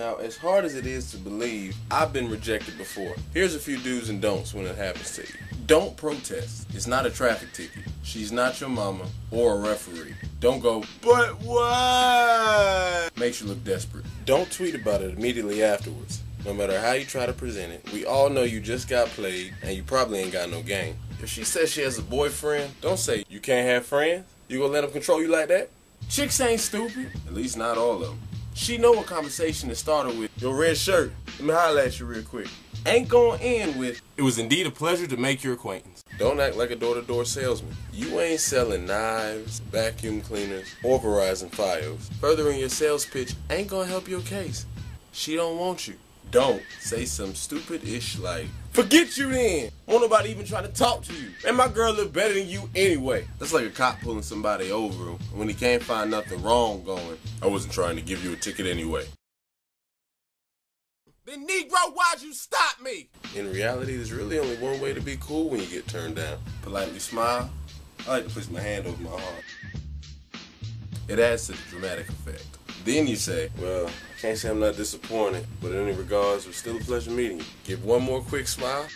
Now, as hard as it is to believe, I've been rejected before. Here's a few do's and don'ts when it happens to you. Don't protest. It's not a traffic ticket. She's not your mama or a referee. Don't go, but why? Makes you look desperate. Don't tweet about it immediately afterwards. No matter how you try to present it, we all know you just got played and you probably ain't got no game. If she says she has a boyfriend, don't say you can't have friends. You gonna let them control you like that? Chicks ain't stupid. At least not all of them. She know what conversation to started with. Your red shirt. Let me holler at you real quick. Ain't gonna end with, it was indeed a pleasure to make your acquaintance. Don't act like a door-to-door salesman. You ain't selling knives, vacuum cleaners, or Verizon Fios. Furthering your sales pitch ain't gonna help your case. She don't want you. Don't say some stupid ish like, forget you then. Won't nobody even try to talk to you. And my girl look better than you anyway. That's like a cop pulling somebody over when he can't find nothing wrong going. I wasn't trying to give you a ticket anyway. Then Negro, why'd you stop me? In reality, there's really only one way to be cool when you get turned down. Politely smile. I like to place my hand over my heart. It adds to the dramatic effect. Then you say, well, I can't say I'm not disappointed, but in any regards, it was still a pleasure meeting you. Give one more quick smile,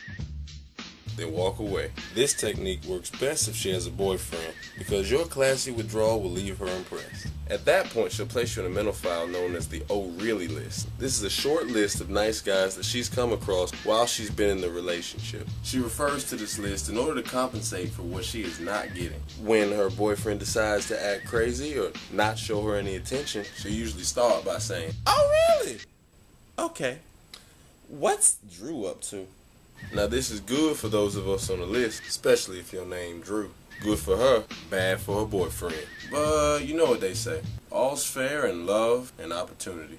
then walk away. This technique works best if she has a boyfriend, because your classy withdrawal will leave her impressed. At that point, she'll place you in a mental file known as the Oh Really list. This is a short list of nice guys that she's come across while she's been in the relationship. She refers to this list in order to compensate for what she is not getting. When her boyfriend decides to act crazy or not show her any attention, she'll usually start by saying, Oh really? Okay. What's Drew up to? Now this is good for those of us on the list, especially if your name Drew. Good for her, bad for her boyfriend. But you know what they say. All's fair in love and opportunity.